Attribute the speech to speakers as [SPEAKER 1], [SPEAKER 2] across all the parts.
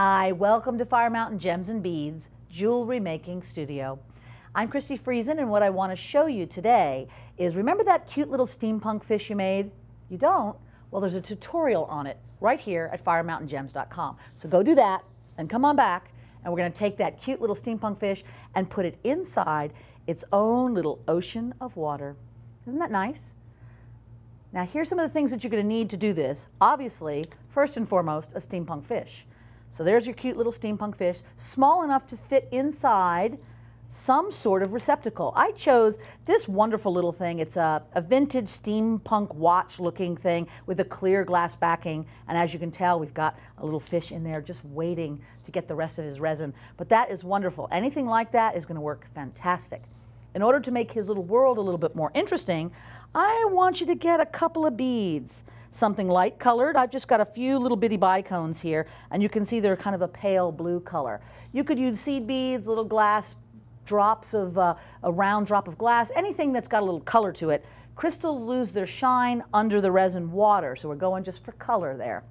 [SPEAKER 1] Hi, welcome to Fire Mountain Gems and Beads Jewelry Making Studio. I'm Christi Friesen and what I want to show you today is remember that cute little steampunk fish you made? You don't? Well, there's a tutorial on it right here at firemountaingems.com. So go do that and come on back and we're going to take that cute little steampunk fish and put it inside its own little ocean of water. Isn't that nice? Now here's some of the things that you're going to need to do this. Obviously, first and foremost, a steampunk fish. So there's your cute little steampunk fish, small enough to fit inside some sort of receptacle. I chose this wonderful little thing. It's a, a, vintage steampunk watch looking thing with a clear glass backing. And as you can tell, we've got a little fish in there just waiting to get the rest of his resin. But that is wonderful. Anything like that is going to work fantastic. In order to make his little world a little bit more interesting, I want you to get a couple of beads something light colored. I've just got a few little bitty bicones here, and you can see they're kind of a pale blue color. You could use seed beads, little glass drops of uh, a round drop of glass, anything that's got a little color to it. Crystals lose their shine under the resin water, so we're going just for color there.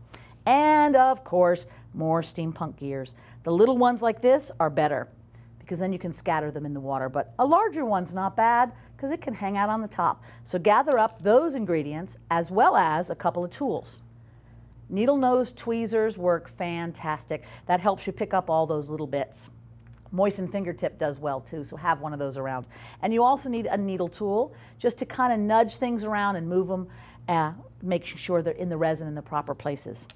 [SPEAKER 1] And of course, more steampunk gears. The little ones like this are better because then you can scatter them in the water. But a larger one's not bad because it can hang out on the top. So gather up those ingredients as well as a couple of tools. Needle nose tweezers work fantastic. That helps you pick up all those little bits. Moistened fingertip does well too, so have one of those around. And you also need a needle tool just to kind of nudge things around and move them, uh, make sure they're in the resin in the proper places.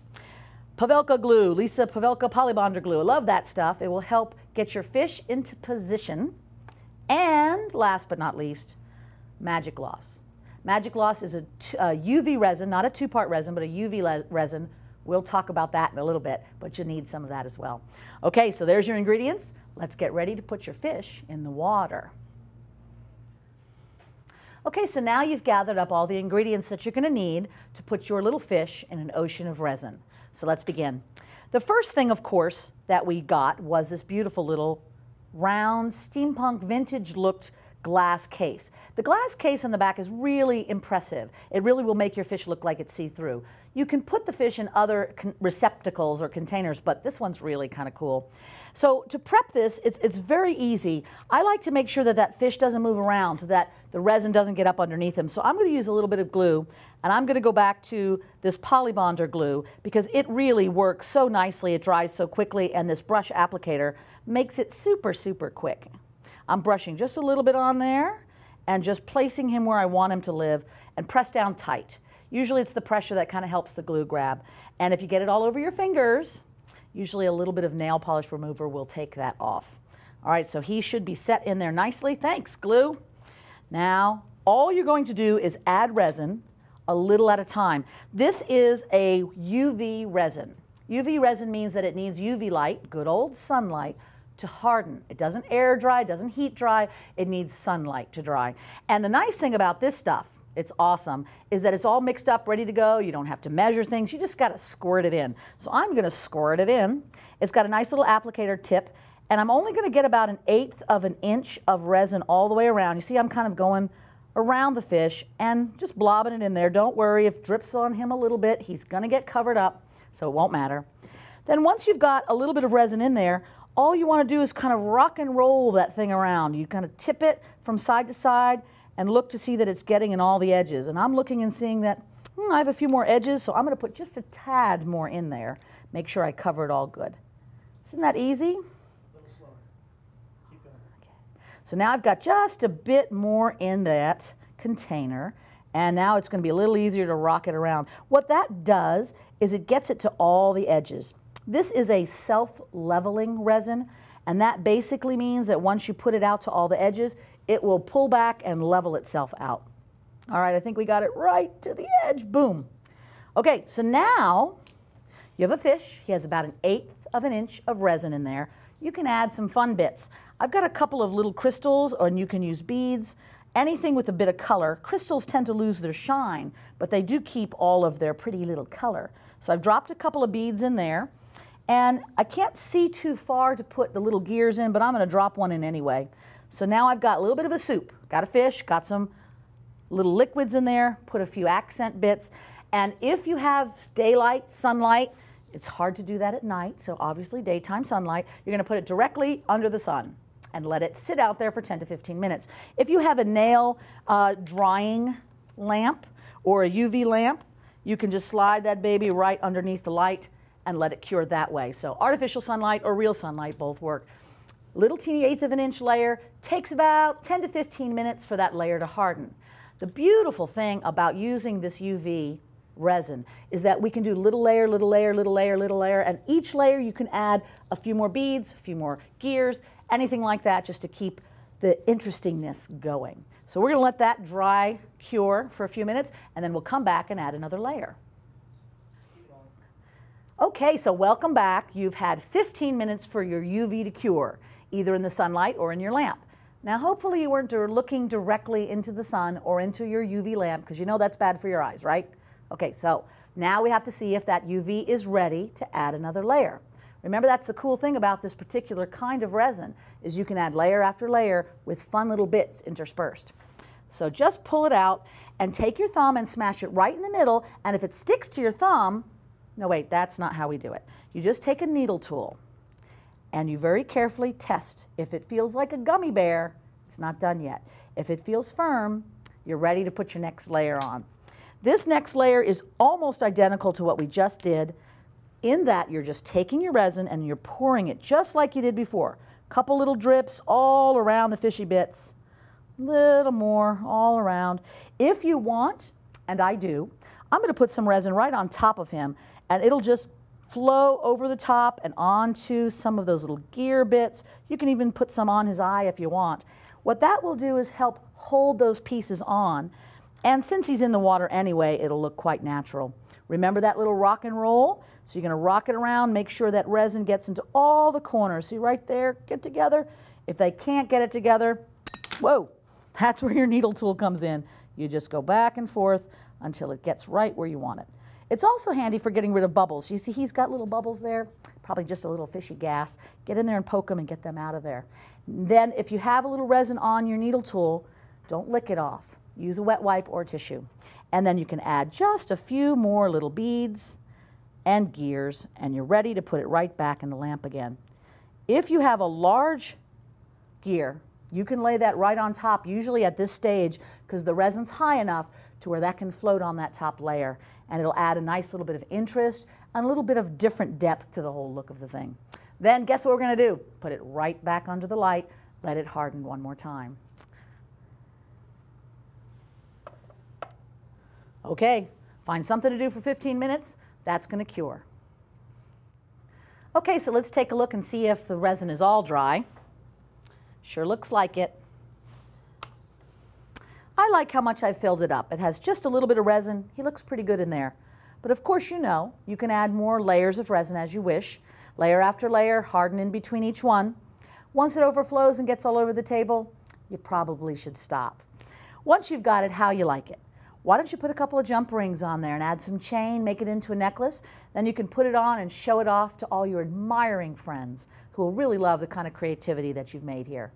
[SPEAKER 1] Pavelka glue, Lisa Pavelka Poly Bonder glue. I love that stuff. It will help get your fish into position. And last but not least, Magic-Glos. Magic Gloss is a, a UV resin, not a two-part resin, but a UV resin. We'll talk about that in a little bit, but you need some of that as well. Okay, so there's your ingredients. Let's get ready to put your fish in the water. Okay, so now you've gathered up all the ingredients that you're going to need to put your little fish in an ocean of resin. So let's begin. The first thing, of course, that we got was this beautiful little round steampunk vintage looked glass case. The glass case on the back is really impressive. It really will make your fish look like it's see-through. You can put the fish in other receptacles or containers, but this one's really kind of cool. So to prep this, it's, it's very easy. I like to make sure that that fish doesn't move around so that the resin doesn't get up underneath him. So I'm going to use a little bit of glue, and I'm going to go back to this Poly Bonder glue because it really works so nicely. It dries so quickly, and this brush applicator makes it super, super quick. I'm brushing just a little bit on there and just placing him where I want him to live and press down tight. Usually it's the pressure that kind of helps the glue grab. And if you get it all over your fingers, usually a little bit of nail polish remover will take that off. All right, so he should be set in there nicely. Thanks, glue. Now, all you're going to do is add resin a little at a time. This is a UV resin. UV resin means that it needs UV light, good old sunlight, to harden. It doesn't air dry, it doesn't heat dry, it needs sunlight to dry. And the nice thing about this stuff, it's awesome, is that it's all mixed up, ready to go. You don't have to measure things, you just gotta squirt it in. So I'm gonna squirt it in. It's got a nice little applicator tip, and I'm only gonna get about an eighth of an inch of resin all the way around. You see I'm kind of going around the fish and just blobbing it in there. Don't worry, if drips on him a little bit, he's gonna get covered up, so it won't matter. Then once you've got a little bit of resin in there, all you want to do is kind of rock and roll that thing around. You kind of tip it from side to side and look to see that it's getting in all the edges. And I'm looking and seeing that hmm, I have a few more edges, so I'm going to put just a tad more in there. Make sure I cover it all good. Isn't that easy? Okay. So now I've got just a bit more in that container and now it's going to be a little easier to rock it around. What that does is it gets it to all the edges. This is a self-leveling resin, and that basically means that once you put it out to all the edges, it will pull back and level itself out. All right, I think we got it right to the edge. Boom. Okay, so now you have a fish. He has about an eighth of an inch of resin in there. You can add some fun bits. I've got a couple of little crystals, and you can use beads. Anything with a bit of color. Crystals tend to lose their shine, but they do keep all of their pretty little color. So I've dropped a couple of beads in there. And I can't see too far to put the little gears in, but I'm going to drop one in anyway. So now I've got a little bit of a soup. Got a fish, got some little liquids in there, put a few accent bits. And if you have daylight, sunlight, It's hard to do that at night, so obviously daytime sunlight. You're going to put it directly under the sun and let it sit out there for 10 to 15 minutes. If you have a nail uh, drying lamp or a UV lamp, you can just slide that baby right underneath the light and let it cure that way. So artificial sunlight or real sunlight both work. Little teeny eighth of an inch layer takes about 10 to 15 minutes for that layer to harden. The beautiful thing about using this UV resin is that we can do little layer, little layer, little layer, little layer, and each layer you can add a few more beads, a few more gears, anything like that just to keep the interestingness going. So we're gonna let that dry cure for a few minutes and then we'll come back and add another layer. Okay, so welcome back. You've had 15 minutes for your UV to cure, either in the sunlight or in your lamp. Now, hopefully you weren't looking directly into the sun or into your UV lamp because you know that's bad for your eyes, right? Okay, so now we have to see if that UV is ready to add another layer. Remember, that's the cool thing about this particular kind of resin is you can add layer after layer with fun little bits interspersed. So just pull it out and take your thumb and smash it right in the middle. And if it sticks to your thumb, no, wait, that's not how we do it. You just take a needle tool and you very carefully test. If it feels like a gummy bear, it's not done yet. If it feels firm, you're ready to put your next layer on. This next layer is almost identical to what we just did in that you're just taking your resin and you're pouring it just like you did before. A couple little drips all around the fishy bits, A little more all around. If you want, and I do, I'm going to put some resin right on top of him and it'll just flow over the top and onto some of those little gear bits. You can even put some on his eye if you want. What that will do is help hold those pieces on. And since he's in the water anyway, it'll look quite natural. Remember that little rock and roll? So you're to rock it around, make sure that resin gets into all the corners. See right there, get together. If they can't get it together, whoa, that's where your needle tool comes in. You just go back and forth until it gets right where you want it. It's also handy for getting rid of bubbles. You see he's got little bubbles there, probably just a little fishy gas. Get in there and poke them and get them out of there. Then if you have a little resin on your needle tool, don't lick it off. Use a wet wipe or tissue. And then you can add just a few more little beads and gears and you're ready to put it right back in the lamp again. If you have a large gear, you can lay that right on top, usually at this stage, because the resin's high enough to where that can float on that top layer. And it'll add a nice little bit of interest and a little bit of different depth to the whole look of the thing. Then guess what we're going to do? Put it right back under the light, let it harden one more time. Okay, find something to do for 15 minutes, that's going to cure. Okay, so let's take a look and see if the resin is all dry. Sure looks like it. I like how much I've filled it up. It has just a little bit of resin. He looks pretty good in there. But of course you know, you can add more layers of resin as you wish. Layer after layer, harden in between each one. Once it overflows and gets all over the table, you probably should stop. Once you've got it how you like it, why don't you put a couple of jump rings on there and add some chain, make it into a necklace. Then you can put it on and show it off to all your admiring friends who will really love the kind of creativity that you've made here.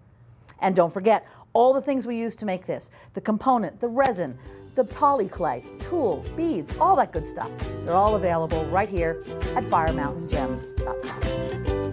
[SPEAKER 1] And don't forget all the things we use to make this, the component, the resin, the poly clay, tools, beads, all that good stuff. They're all available right here at firemountaingems.com.